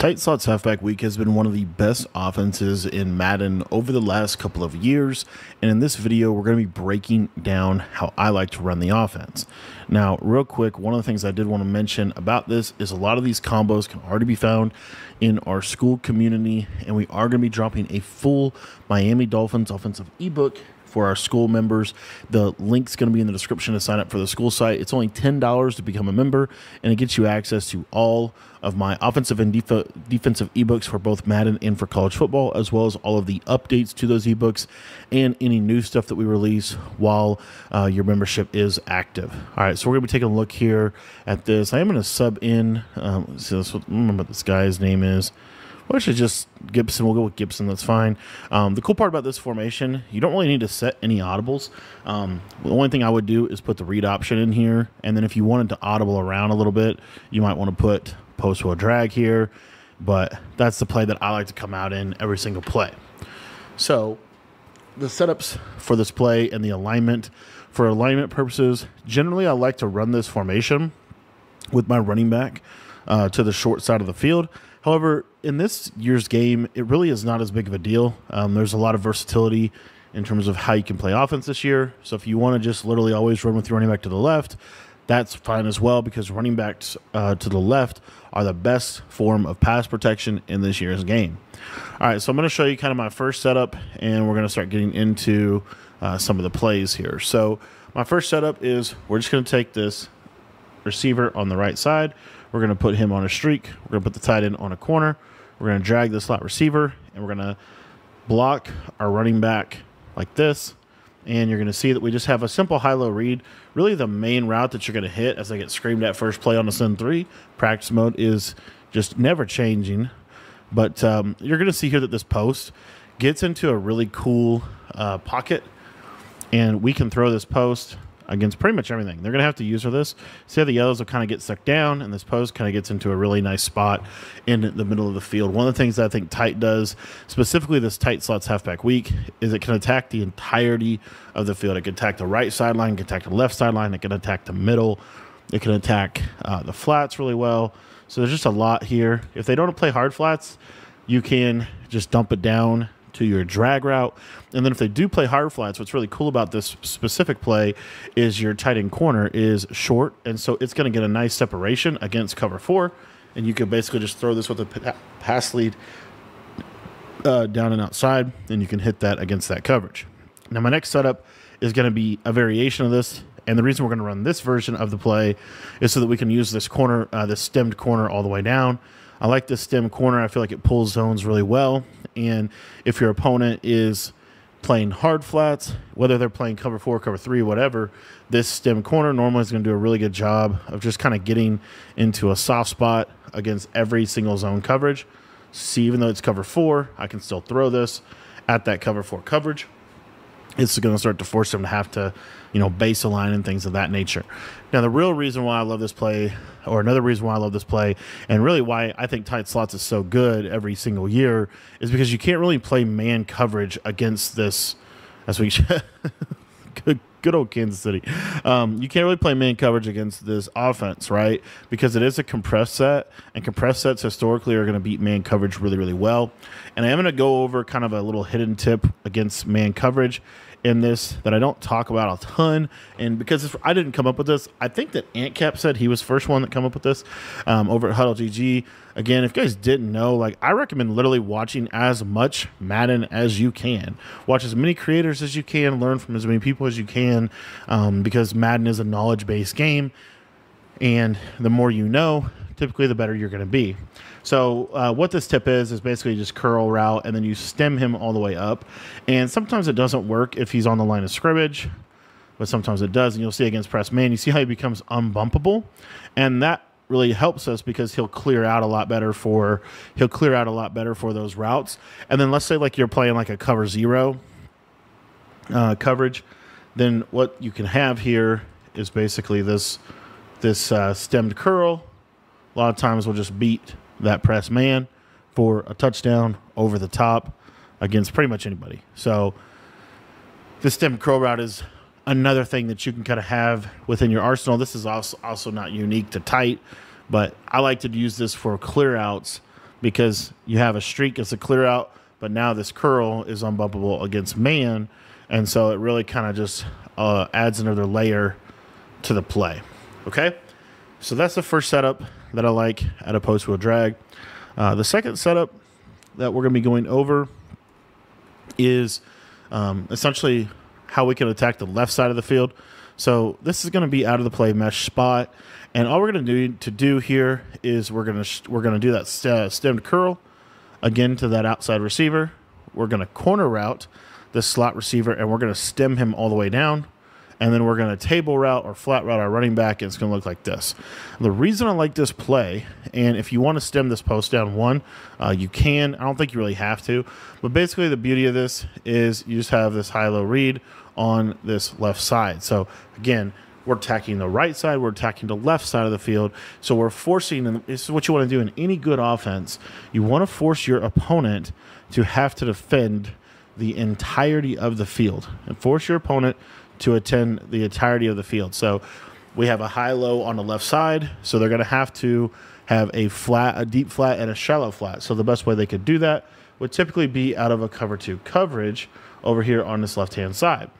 Tight slots halfback weak has been one of the best offenses in Madden over the last couple of years. And in this video, we're going to be breaking down how I like to run the offense. Now, real quick, one of the things I did want to mention about this is a lot of these combos can already be found in our Skool community. And we are going to be dropping a full Miami Dolphins offensive ebook for our Skool members. The link's going to be in the description to sign up for the Skool site. It's only $10 to become a member, and it gets you access to all of my offensive and def- defensive ebooks for both Madden and for college football, as well as all of the updates to those ebooks and any new stuff that we release while uh, your membership is active. All right, so we're going to be taking a look here at this. I am going to sub in, um, so remember what this guy's name is. Well, should just Gibson. We'll go with Gibson. That's fine. Um, the cool part about this formation, you don't really need to set any audibles. Um, the only thing I would do is put the read option in here. And then if you wanted to audible around a little bit, you might want to put post wheel drag here. But that's the play that I like to come out in every single play. So the setups for this play and the alignment, for alignment purposes, generally I like to run this formation with my running back uh, to the short side of the field. However, in this year's game, it really is not as big of a deal. Um, there's a lot of versatility in terms of how you can play offense this year. So if you want to just literally always run with your running back to the left, that's fine as well because running backs uh, to the left are the best form of pass protection in this year's game. All right, so I'm going to show you kind of my first setup, and we're going to start getting into uh, some of the plays here. So my first setup is we're just going to take this receiver on the right side. We're going to put him on a streak. We're going to put the tight end on a corner. We're going to drag the slot receiver, and we're going to block our running back like this. And you're going to see that we just have a simple high-low read. Really the main route that you're going to hit as I get screamed at first play on the Sun 3. Practice mode is just never changing. But um, you're going to see here that this post gets into a really cool uh, pocket. And we can throw this post against pretty much everything. They're going to have to use for this. See how the yellows will kind of get sucked down, and this post kind of gets into a really nice spot in the middle of the field. One of the things that I think tight does, specifically this tight slots halfback weak, is it can attack the entirety of the field. It can attack the right sideline, it can attack the left sideline, it can attack the middle, it can attack uh, the flats really well. So there's just a lot here. If they don't play hard flats, you can just dump it down to your drag route. And then if they do play hard flats, what's really cool about this specific play is your tight end corner is short. And so it's going to get a nice separation against cover four. And you can basically just throw this with a pass lead uh, down and outside, and you can hit that against that coverage. Now, my next setup is going to be a variation of this. And the reason we're going to run this version of the play is so that we can use this corner, uh, this stemmed corner all the way down. I like this stem corner. I feel like it pulls zones really well. And if your opponent is playing hard flats, whether they're playing cover four, cover three, whatever, this stem corner normally is going to do a really good job of just kind of getting into a soft spot against every single zone coverage. See, even though it's cover four, I can still throw this at that cover four coverage it's going to start to force them to have to, you know, base align and things of that nature. Now, the real reason why I love this play, or another reason why I love this play, and really why I think tight slots is so good every single year, is because you can't really play man coverage against this, as we good good old Kansas City. Um, you can't really play man coverage against this offense, right? Because it is a compressed set, and compressed sets historically are going to beat man coverage really, really well. And I am going to go over kind of a little hidden tip against man coverage in this that I don't talk about a ton. And because I didn't come up with this, I think that Antcap said he was first one that come up with this um, over at Huddle GG. Again, if you guys didn't know, like I recommend literally watching as much Madden as you can. Watch as many creators as you can, learn from as many people as you can, um, because Madden is a knowledge based game. And the more you know, typically the better you're going to be. So uh, what this tip is is basically just curl route, and then you stem him all the way up. And sometimes it doesn't work if he's on the line of scrimmage, but sometimes it does. And you'll see against press man, you see how he becomes unbumpable, and that really helps us because he'll clear out a lot better for he'll clear out a lot better for those routes. And then let's say like you're playing like a cover zero uh, coverage, then what you can have here is basically this this uh, stemmed curl. A lot of times we'll just beat that press man for a touchdown over the top against pretty much anybody. So the stem curl route is another thing that you can kind of have within your arsenal. This is also also not unique to tight, but I like to use this for clear outs because you have a streak as a clear out, but now this curl is unbumpable against man. And so it really kind of just uh, adds another layer to the play. Okay. So that's the first setup that I like at a post wheel drag. Uh, the second setup that we're going to be going over is um, essentially how we can attack the left side of the field. So this is going to be out of the play mesh spot, and all we're going to do to do here is we're going to we're going to do that st stemmed curl again to that outside receiver. We're going to corner route the slot receiver, and we're going to stem him all the way down and then we're going to table route or flat route our running back, and it's going to look like this. The reason I like this play, and if you want to stem this post down one, uh, you can. I don't think you really have to, but basically the beauty of this is you just have this high-low read on this left side. So again, we're attacking the right side, we're attacking the left side of the field. So we're forcing, and this is what you want to do in any good offense. You want to force your opponent to have to defend the entirety of the field and force your opponent to attend the entirety of the field. So we have a high low on the left side, so they're going to have to have a flat, a deep flat, and a shallow flat. So the best way they could do that would typically be out of a cover two coverage over here on this left hand side.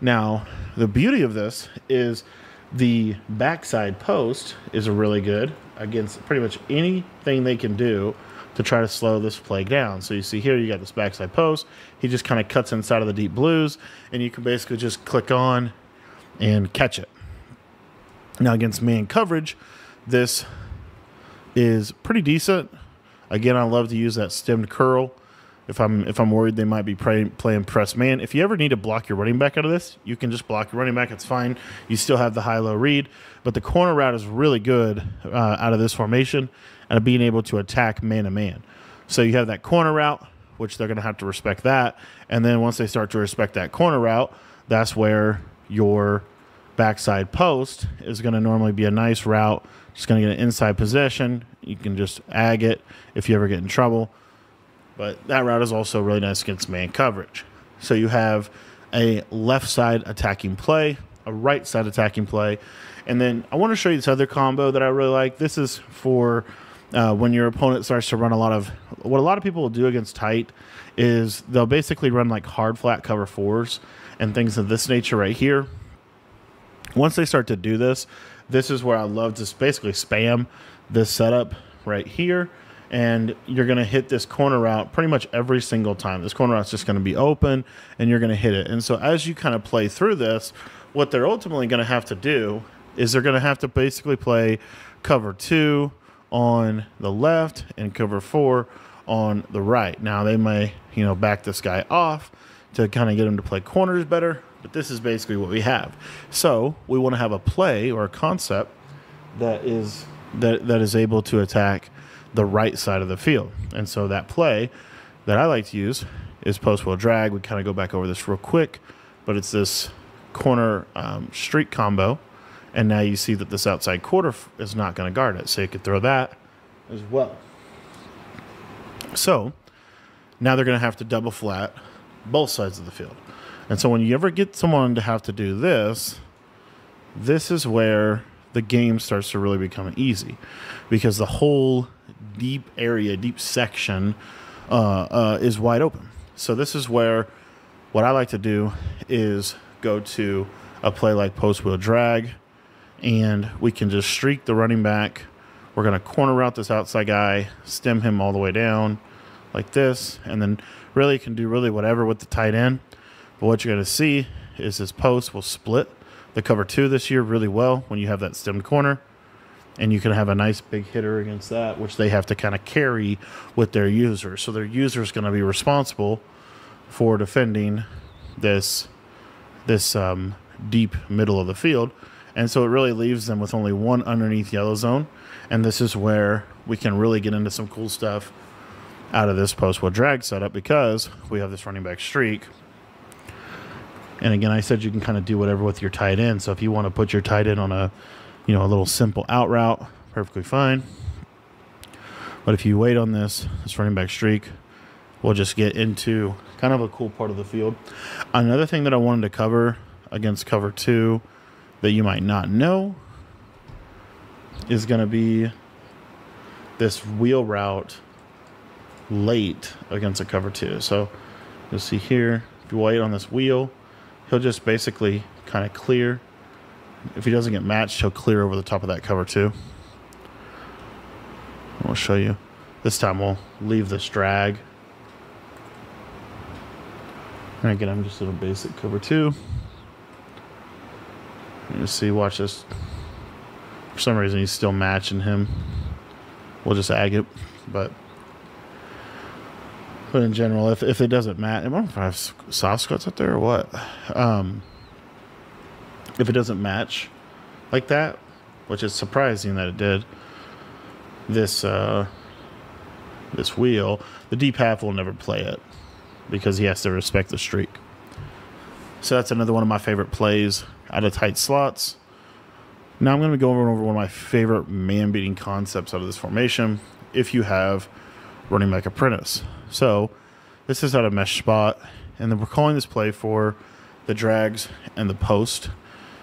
Now, the beauty of this is the backside post is really good against pretty much anything they can do to try to slow this play down. So you see here, you got this backside post. He just kind of cuts inside of the deep blues, and you can basically just click on and catch it. Now against man coverage, this is pretty decent. Again, I love to use that stemmed curl. If I'm if I'm worried they might be play, playing press man, if you ever need to block your running back out of this, you can just block your running back. It's fine. You still have the high low read, but the corner route is really good uh, out of this formation and being able to attack man to man. So you have that corner route, which they're going to have to respect that, and then once they start to respect that corner route, that's where your backside post is going to normally be a nice route. Just going to get an inside possession. You can just ag it if you ever get in trouble. But that route is also really nice against man coverage. So you have a left side attacking play, a right side attacking play, and then I want to show you this other combo that I really like. This is for uh, when your opponent starts to run a lot of what a lot of people will do against tight is they'll basically run like hard flat cover fours and things of this nature right here. Once they start to do this, this is where I love to basically spam this setup right here and you're going to hit this corner route pretty much every single time. This corner route's just going to be open and you're going to hit it. And so as you kind of play through this, what they're ultimately going to have to do is they're going to have to basically play cover two on the left and cover four on the right. Now they may, you know, back this guy off to kind of get him to play corners better, but this is basically what we have. So we want to have a play or a concept that is that that is able to attack the right side of the field. And so that play that I like to use is post wheel drag. We kind of go back over this real quick, but it's this corner um, streak combo. And now you see that this outside quarter is not going to guard it. So you could throw that as well. So now they're going to have to double flat both sides of the field. And so when you ever get someone to have to do this, this is where the game starts to really become easy because the whole deep area, deep section uh, uh, is wide open. So this is where what I like to do is go to a play like post wheel drag, and we can just streak the running back. We're going to corner route this outside guy, stem him all the way down like this, and then really can do really whatever with the tight end. But what you're going to see is this post will split the cover two this year really well when you have that stemmed corner and you can have a nice big hitter against that, which they have to kind of carry with their user. So their user is going to be responsible for defending this this um, deep middle of the field, and so it really leaves them with only one underneath yellow zone, and this is where we can really get into some cool stuff out of this post wheel drag setup because we have this running back streak. And again, I said you can kind of do whatever with your tight end. So if you want to put your tight end on a you know, a little simple out route, perfectly fine. But if you wait on this, this running back streak, we'll just get into kind of a cool part of the field. Another thing that I wanted to cover against cover two that you might not know is going to be this wheel route late against a cover two. So you'll see here, if you wait on this wheel, he'll just basically kind of clear. If he doesn't get matched, he'll clear over the top of that cover too. I'll show you. This time we'll leave this drag. And again, I'm just a basic cover two. You see, watch this. For some reason, he's still matching him. We'll just ag it, but but in general, if, if it doesn't match, I don't know if I have soft squats up there or what. Um, if it doesn't match like that, which is surprising that it did, this uh, this wheel, the half will never play it because he has to respect the streak. So that's another one of my favorite plays out of tight slots. Now I'm going to going over one of my favorite man beating concepts out of this formation if you have running back apprentice. So this is out of mesh spot, and then we're calling this play for the drags and the post.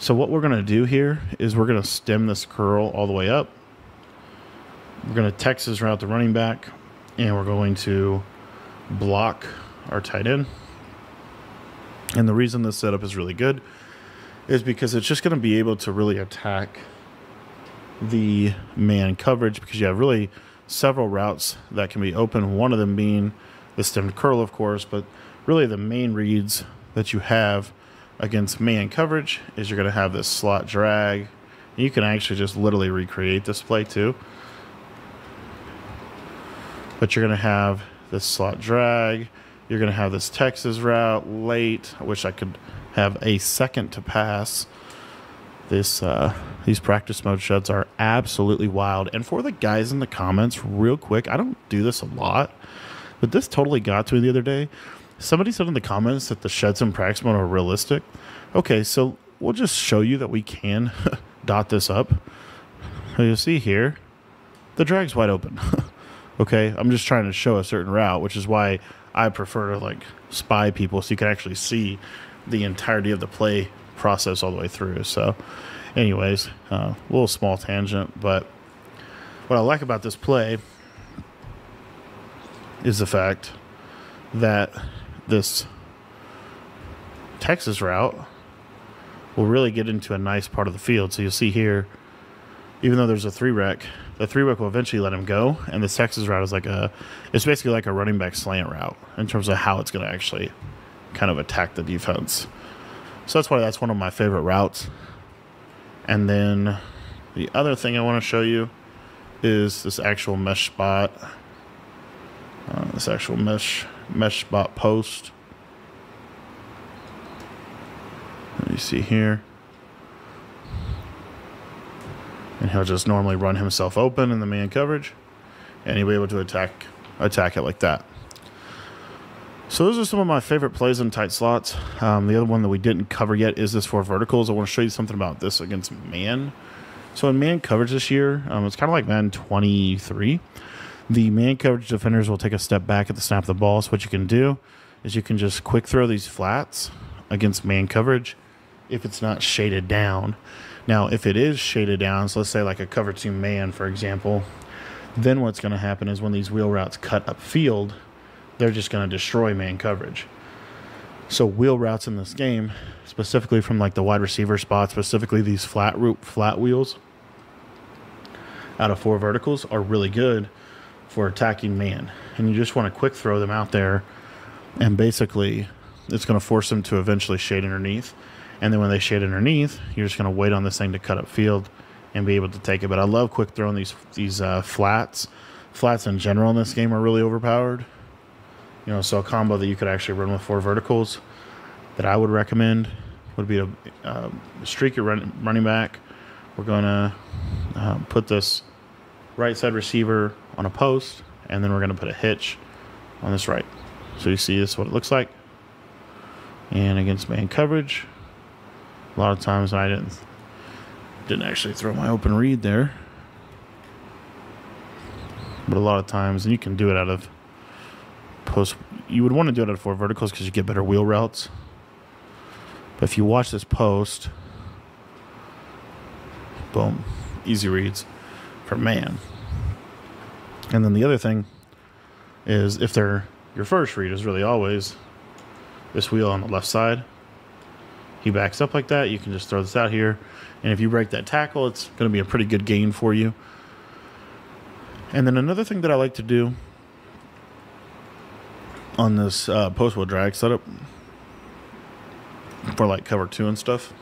So what we're going to do here is we're going to stem this curl all the way up. We're going to Texas route the running back, and we're going to block our tight end. And the reason this setup is really good is because it's just going to be able to really attack the man coverage because you have really several routes that can be open. One of them being the stemmed curl, of course, but really the main reads that you have against man coverage is you're going to have this slot drag. You can actually just literally recreate this play too. But you're going to have this slot drag. You're going to have this Texas route late. I wish I could have a second to pass. This uh, these practice mode sheds are absolutely wild. And for the guys in the comments, real quick, I don't do this a lot, but this totally got to me the other day. Somebody said in the comments that the sheds in mode are realistic. Okay, so we'll just show you that we can dot this up. You'll see here, the drag's wide open. okay, I'm just trying to show a certain route, which is why I prefer to like spy people so you can actually see the entirety of the play process all the way through. So, anyways, uh, a uh, little small tangent, but what I like about this play is the fact that this Texas route will really get into a nice part of the field. So you'll see here, even though there's a three rec, the three rec will eventually let him go, and the Texas route is like a, it's basically like a running back slant route in terms of how it's going to actually kind of attack the defense. So that's why that's one of my favorite routes. And then the other thing I want to show you is this actual mesh spot. Uh, this actual mesh mesh spot post. You see here. And he'll just normally run himself open in the man coverage. And he'll be able to attack attack it like that. So those are some of my favorite plays in tight slots. Um, the other one that we didn't cover yet is this four verticals. I want to show you something about this against man. So in man coverage this year, um, it's kind of like man 23. The man coverage defenders will take a step back at the snap of the ball. So what you can do is you can just quick throw these flats against man coverage if it's not shaded down. Now, if it is shaded down, so let's say like a cover two man, for example, then what's going to happen is when these wheel routes cut upfield, they're just going to destroy man coverage. So wheel routes in this game, specifically from like the wide receiver spot, specifically these flat root flat wheels out of four verticals are really good for attacking man. And you just want to quick throw them out there and basically it's going to force them to eventually shade underneath. And then when they shade underneath, you're just going to wait on this thing to cut up field and be able to take it. But I love quick throwing these these uh, flats. Flats in general in this game are really overpowered. You know, so a combo that you could actually run with four verticals that I would recommend would be a, uh, streaky run, running back. We're going to uh, put this right side receiver on a post, and then we're going to put a hitch on this right. So you see this what it looks like. And against man coverage, a lot of times I didn't didn't actually throw my open read there. But a lot of times, and you can do it out of post. You would want to do it at four verticals because you get better wheel routes. But if you watch this post, boom, easy reads for man. And then the other thing is if they're your first read is really always this wheel on the left side. He backs up like that. You can just throw this out here. And if you break that tackle, it's going to be a pretty good gain for you. And then another thing that I like to do on this uh, post wheel drag setup for like cover two and stuff,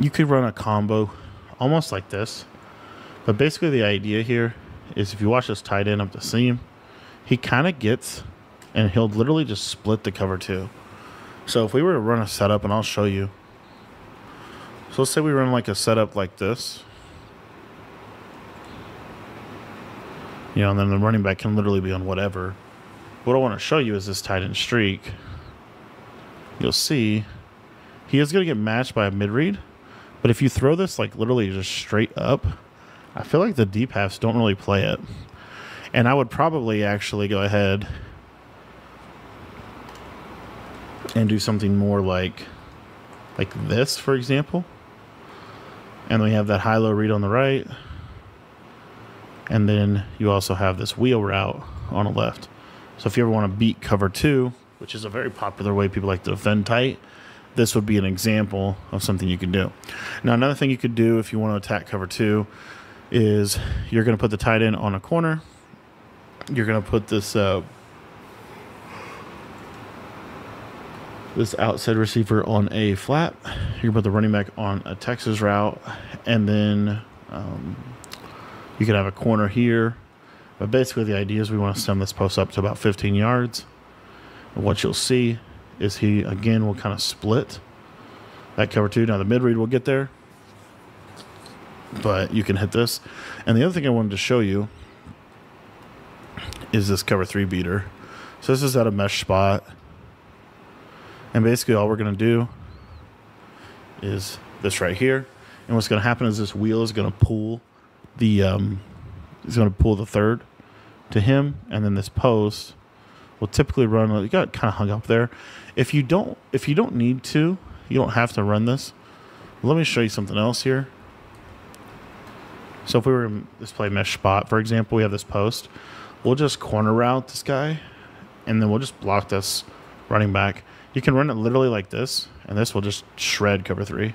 you could run a combo almost like this. But basically, the idea here is if you watch this tight end up the seam, he kind of gets and he'll literally just split the cover two. So if we were to run a setup, and I'll show you. So let's say we run like a setup like this. You know, and then the running back can literally be on whatever. What I want to show you is this tight end streak. You'll see he is going to get matched by a mid read. But if you throw this like literally just straight up, I feel like the deep halves don't really play it. And I would probably actually go ahead and do something more like like this, for example. And we have that high-low read on the right. And then you also have this wheel route on the left. So if you ever want to beat cover two, which is a very popular way people like to defend tight, this would be an example of something you can do. Now, another thing you could do if you want to attack cover two is you're going to put the tight end on a corner. You're going to put this uh, this outside receiver on a flat. Going to put the running back on a Texas route, and then um, you could have a corner here. But basically, the idea is we want to stem this post up to about 15 yards. And what you'll see is he again will kind of split that cover two. Now the mid read will get there, but you can hit this. And the other thing I wanted to show you is this cover three beater. So this is at a mesh spot. And basically all we're going to do is this right here. And what's going to happen is this wheel is going to pull the, um, is going to pull the third to him. And then this post will typically run, you got kind of hung up there. If you don't, if you don't need to, you don't have to run this. Let me show you something else here. So if we were in this play mesh spot, for example, we have this post. We'll just corner route this guy, and then we'll just block this running back. You can run it literally like this, and this will just shred cover three.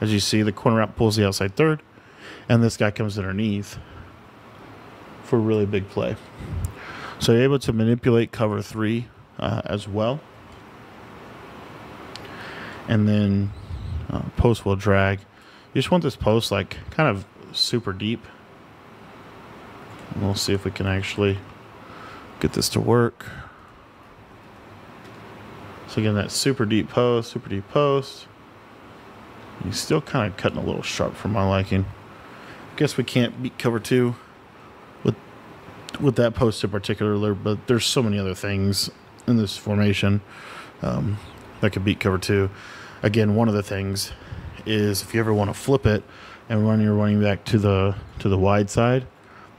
As you see, the corner route pulls the outside third, and this guy comes underneath for a really big play. So you're able to manipulate cover three uh, as well and then uh, post wheel drag. You just want this post like kind of super deep. And we'll see if we can actually get this to work. So again, that super deep post, super deep post. He's still kind of cutting a little sharp for my liking. Guess we can't beat cover two with with that post in particular, but there's so many other things in this formation um, that could beat cover two again, one of the things is if you ever want to flip it and run your running back to the to the wide side,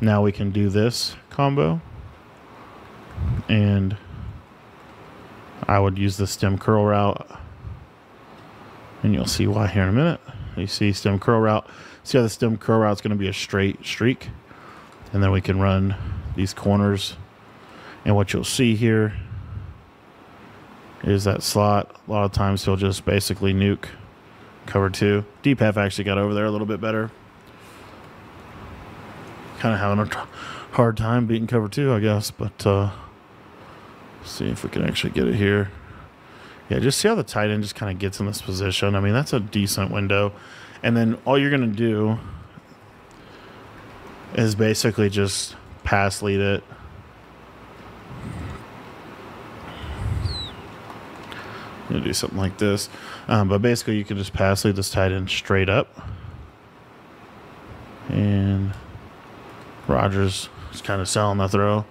now we can do this combo. And I would use the stem curl route. And you'll see why here in a minute. You see stem curl route. See how the stem curl route is going to be a straight streak. And then we can run these corners. And what you'll see here is that slot. A lot of times he'll just basically nuke cover two. Deep half actually got over there a little bit better. Kind of having a hard time beating cover two, I guess, but uh, see if we can actually get it here. Yeah, just see how the tight end just kind of gets in this position. I mean, that's a decent window. And then all you're going to do is basically just pass lead it gonna do something like this. Um, but basically, you can just pass lead this tight end straight up. And Rogers is kind of selling the throw.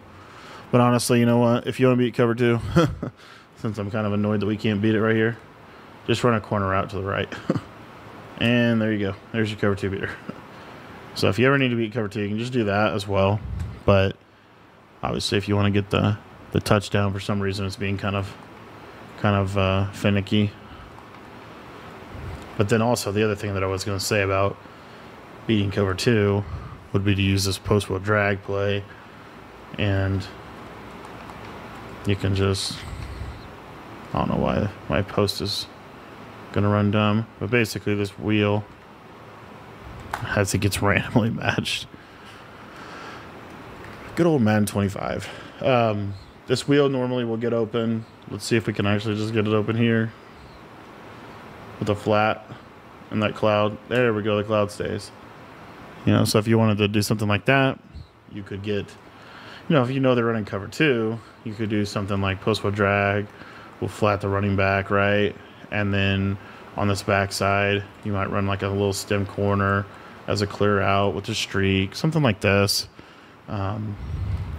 But honestly, you know what? If you want to beat cover two, since I'm kind of annoyed that we can't beat it right here, just run a corner out to the right. and there you go. There's your cover two beater. so if you ever need to beat cover two, you can just do that as well. But obviously, if you want to get the, the touchdown for some reason, it's being kind of kind of uh, finicky. But then also the other thing that I was going to say about beating cover two would be to use this post wheel drag play and you can just I don't know why my post is gonna run dumb, but basically this wheel as it gets randomly matched. Good old man 25. Um, this wheel normally will get open. Let's see if we can actually just get it open here with a flat and that cloud. There we go. The cloud stays. You know, so if you wanted to do something like that, you could get, you know, if you know they're running cover two, you could do something like post wheel drag, will flat the running back, right? And then on this back side, you might run like a little stem corner as a clear out with a streak, something like this. Um,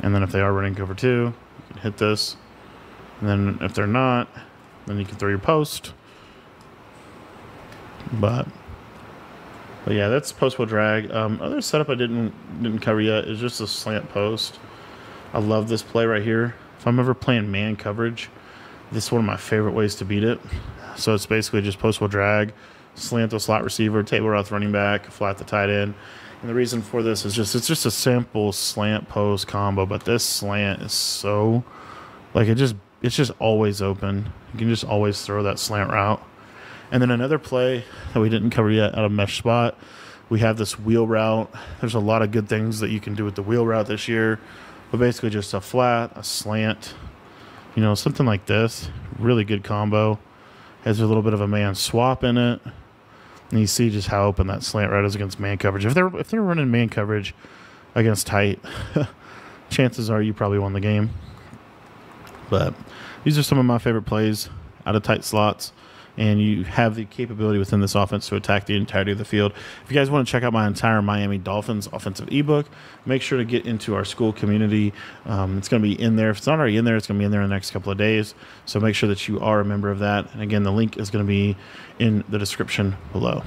and then if they are running cover two, hit this. And then if they're not, then you can throw your post. But but yeah, that's post drag. Um, other setup I didn't didn't cover yet is just a slant post. I love this play right here. If I'm ever playing man coverage, this is one of my favorite ways to beat it. So it's basically just post drag, slant the slot receiver, table route running back, flat the tight end. And the reason for this is just it's just a simple slant post combo, but this slant is so like it just it's just always open. You can just always throw that slant route. And then another play that we didn't cover yet out of mesh spot, we have this wheel route. There's a lot of good things that you can do with the wheel route this year, but basically just a flat, a slant, you know, something like this. Really good combo. Has a little bit of a man swap in it. And you see just how open that slant route is against man coverage. If they're if they're running man coverage against tight, chances are you probably won the game. But these are some of my favorite plays out of tight slots and you have the capability within this offense to attack the entirety of the field. If you guys want to check out my entire Miami Dolphins offensive ebook, make sure to get into our Skool community. Um, it's going to be in there. If it's not already in there, it's going to be in there in the next couple of days. So make sure that you are a member of that. And again, the link is going to be in the description below.